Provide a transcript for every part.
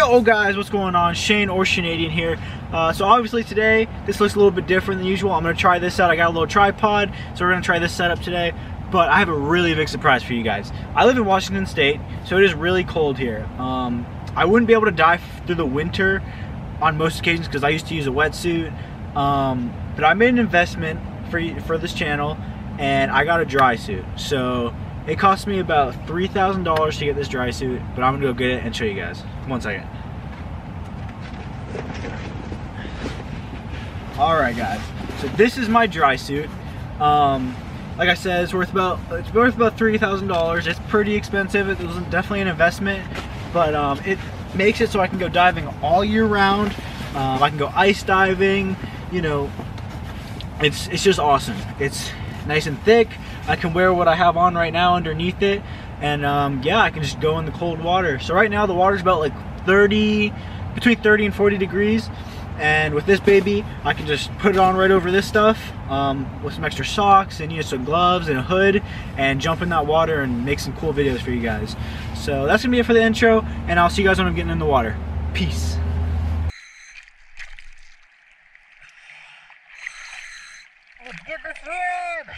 Yo guys, what's going on? Shane or Shaynadian here. Uh, so obviously today, this looks a little bit different than usual. I'm gonna try this out. I got a little tripod, so we're gonna try this setup today. But I have a really big surprise for you guys. I live in Washington State, so it is really cold here. Um, I wouldn't be able to dive through the winter on most occasions because I used to use a wetsuit. Um, but I made an investment for, for this channel and I got a dry suit. So it cost me about $3,000 to get this dry suit, but I'm gonna go get it and show you guys. One second. All right, guys. So this is my dry suit. Um, like I said, it's worth about it's worth about three thousand dollars. It's pretty expensive. It was definitely an investment, but um, it makes it so I can go diving all year round. Um, I can go ice diving. You know, it's it's just awesome. It's nice and thick. I can wear what I have on right now underneath it, and um, yeah, I can just go in the cold water. So right now the water's about like 30, between 30 and 40 degrees. And with this baby, I can just put it on right over this stuff um, with some extra socks and you know, some gloves and a hood and jump in that water and make some cool videos for you guys. So that's gonna be it for the intro and I'll see you guys when I'm getting in the water. Peace. Let's get this in!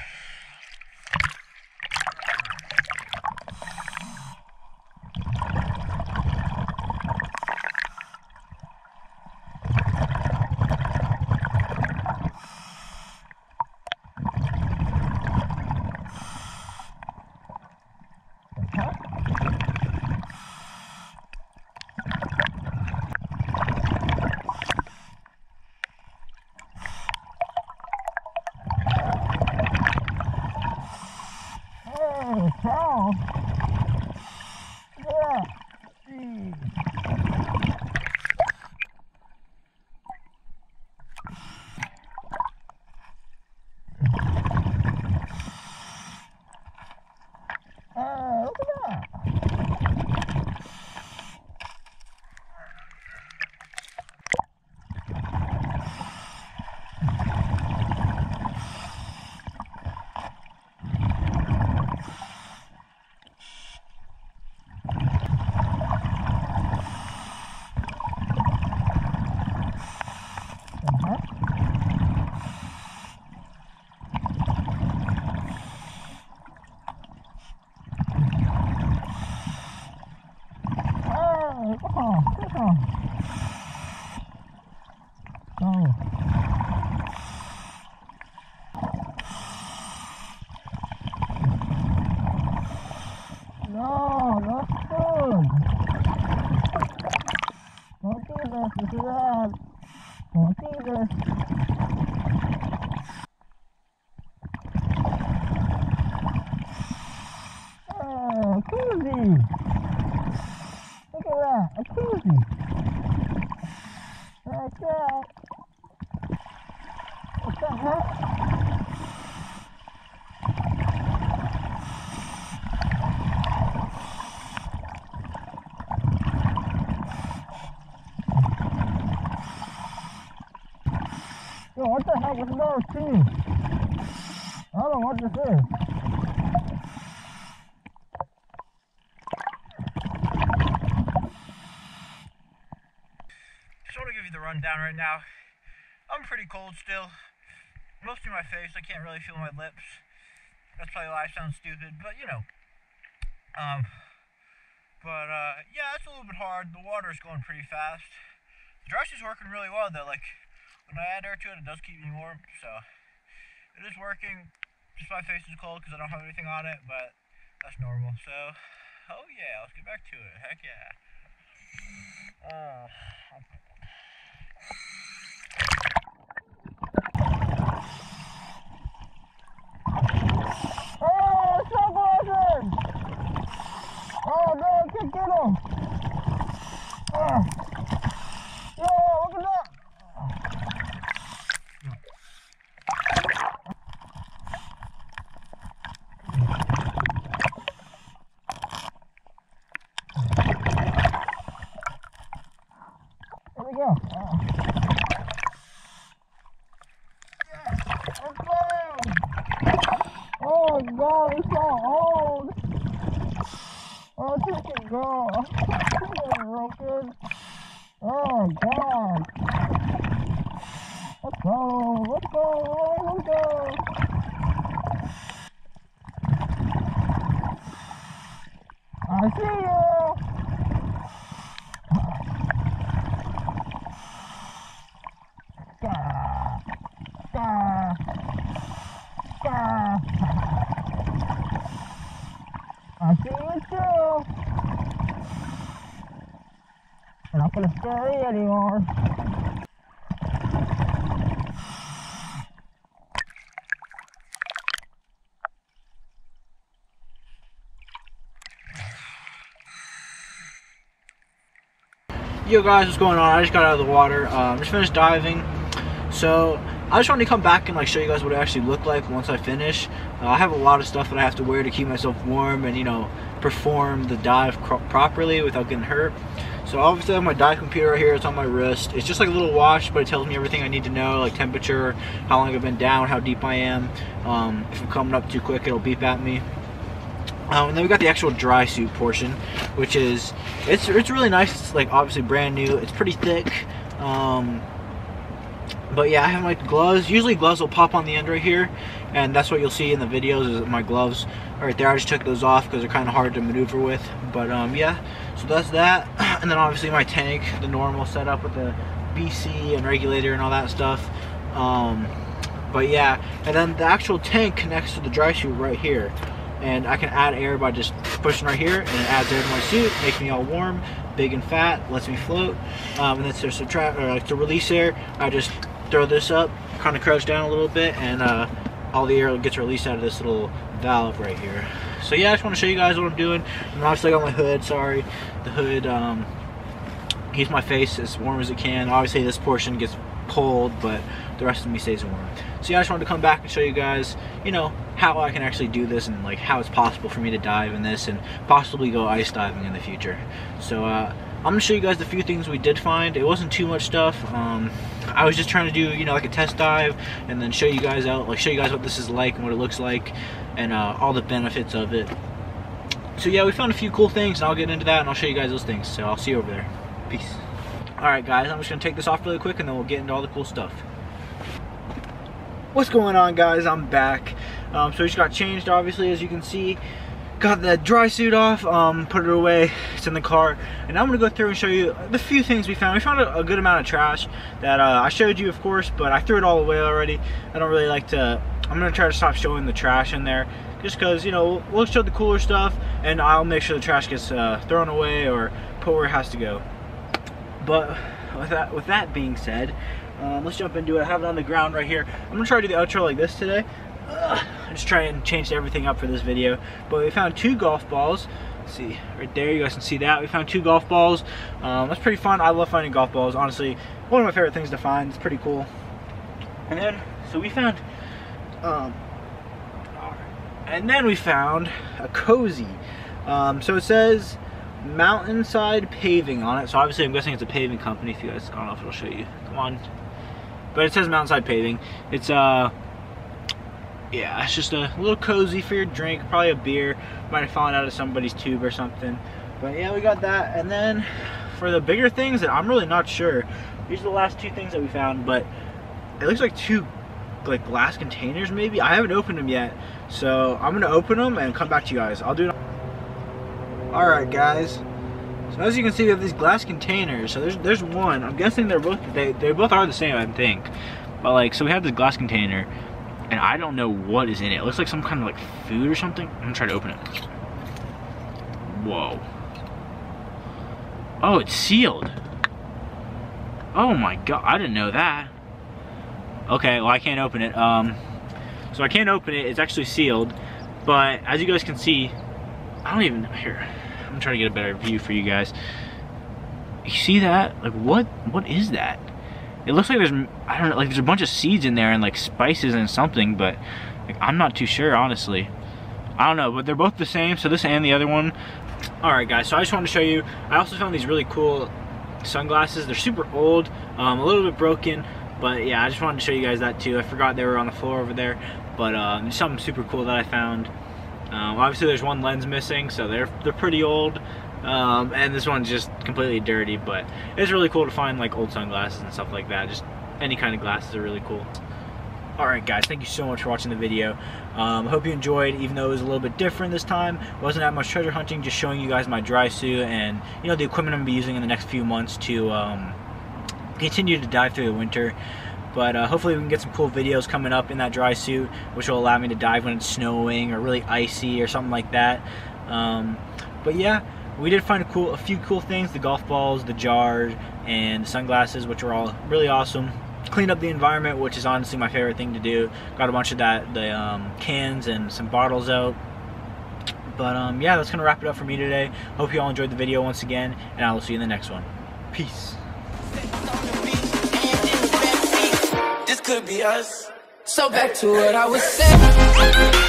Oh, cow. Yeah. Gee. Oh, look at that. Uh-huh. Oh, come on, come on. Oh. No, not good. Don't this. Oh, koozie. Oh, Look at that, a koozie. That. What the heck? Is? I don't know what this is. Just want to give you the rundown right now. I'm pretty cold still. Mostly my face. I can't really feel my lips. That's probably why I sound stupid, but you know. Um, but uh, yeah, it's a little bit hard. The water's going pretty fast. The dry suit's working really well though. Like when I add air to it, it does keep me warm. So it is working. Just my face is cold because I don't have anything on it, but that's normal. So, oh yeah, let's get back to it. Heck yeah. Oh. Oh, it's so awesome! Oh no, I can't get him! Oh. Yo, look at that! There we go. Oh. Yeah, I'm fine. Oh god, it's so old. Oh, take it go. Real good. Oh God. Let's go. Let's go. Let's go. I see you. I see you too. We're not gonna scare you anymore. Yo guys, what's going on? I just got out of the water. Um, just finished diving. So I just wanted to come back and like show you guys what it actually looked like once I finish. Uh, I have a lot of stuff that I have to wear to keep myself warm and you know perform the dive properly without getting hurt. So obviously I have my dive computer right here. It's on my wrist. It's just like a little watch, but it tells me everything I need to know, like temperature, how long I've been down, how deep I am. Um, if I'm coming up too quick, it'll beep at me. Um, and then we got the actual dry suit portion, which is it's it's really nice. It's like obviously brand new. It's pretty thick. Um, but yeah, I have my gloves. Usually gloves will pop on the end right here, and that's what you'll see in the videos is my gloves right there. I just took those off because they're kind of hard to maneuver with. But um, yeah, so that's that. And then obviously my tank, the normal setup with the BC and regulator and all that stuff. Um, but yeah, and then the actual tank connects to the dry suit right here and I can add air by just pushing right here and it adds air to my suit, makes me all warm, big and fat, lets me float. Um, and then to subtract or like to release air, I just throw this up, kind of crouch down a little bit, and uh, all the air gets released out of this little valve right here. So yeah, I just want to show you guys what I'm doing. I'm obviously on my hood. Sorry, the hood um, keeps my face as warm as it can. Obviously, this portion gets cold, but the rest of me stays warm. So yeah, I just wanted to come back and show you guys, you know, how I can actually do this and like how it's possible for me to dive in this and possibly go ice diving in the future. So uh, I'm gonna show you guys the few things we did find. It wasn't too much stuff. Um, I was just trying to do, you know, like a test dive and then show you guys out, like show you guys what this is like and what it looks like and uh, all the benefits of it. So yeah, we found a few cool things and I'll get into that and I'll show you guys those things. So I'll see you over there. Peace. Alright guys, I'm just gonna take this off really quick and then we'll get into all the cool stuff. What's going on guys? I'm back. Um, so we just got changed obviously as you can see. Got the dry suit off, um, put it away, it's in the car. And I'm gonna go through and show you the few things we found. We found a, a good amount of trash that uh, I showed you of course, but I threw it all away already. I don't really like to, I'm gonna try to stop showing the trash in there just because, you know, we'll show the cooler stuff and I'll make sure the trash gets uh, thrown away or put where it has to go. But with that, with that being said, um, let's jump into it. I have it on the ground right here. I'm gonna try to do the outro like this today. Ugh, just try and change everything up for this video. But we found two golf balls. Let's see, right there, you guys can see that. We found two golf balls. Um, that's pretty fun. I love finding golf balls. Honestly, one of my favorite things to find. It's pretty cool. And then, so we found, um, and then we found a cozy. Um, so it says Mountainside Paving on it. So obviously I'm guessing it's a paving company. If you guys, I don't know if it'll show you. Come on. But it says Mountainside Paving. It's uh yeah, it's just a little cozy for your drink, probably a beer. Might have fallen out of somebody's tube or something. But yeah, we got that. And then for the bigger things that I'm really not sure. These are the last two things that we found, but it looks like two like glass containers maybe. I haven't opened them yet. So I'm gonna open them and come back to you guys. I'll do it. Alright guys. So as you can see we have these glass containers. So there's there's one. I'm guessing they're both they, they both are the same I think. But like so we have this glass container and I don't know what is in it. It looks like some kind of like food or something. I'm gonna try to open it. Whoa. Oh, it's sealed. Oh my god, I didn't know that. Okay, well I can't open it. Um, so I can't open it, it's actually sealed. But as you guys can see, I don't even, know here, I'm trying to get a better view for you guys. You see that? Like what, what is that? It looks like there's, I don't know, like there's a bunch of seeds in there and like spices and something, but like, I'm not too sure, honestly. I don't know, but they're both the same, so this and the other one. Alright guys, so I just wanted to show you, I also found these really cool sunglasses. They're super old, um, a little bit broken, but yeah, I just wanted to show you guys that too. I forgot they were on the floor over there, but um, something super cool that I found. Um, obviously there's one lens missing, so they're, they're pretty old, Um, and this one's just completely dirty, but it's really cool to find like old sunglasses and stuff like that. Just any kind of glasses are really cool. Alright guys, thank you so much for watching the video. Um, hope you enjoyed, even though it was a little bit different this time. Wasn't that much treasure hunting, just showing you guys my dry suit and you know the equipment I'm going to be using in the next few months to um, continue to dive through the winter. But uh, hopefully we can get some cool videos coming up in that dry suit, which will allow me to dive when it's snowing or really icy or something like that. Um, but yeah, we did find a cool, a few cool things: the golf balls, the jars, and the sunglasses, which are all really awesome cleaned up the environment, which is honestly my favorite thing to do. Got a bunch of that, the um, cans and some bottles out. But um, yeah, that's gonna wrap it up for me today. Hope you all enjoyed the video once again, and I will see you in the next one. Peace. This could be us. So back to what I was saying.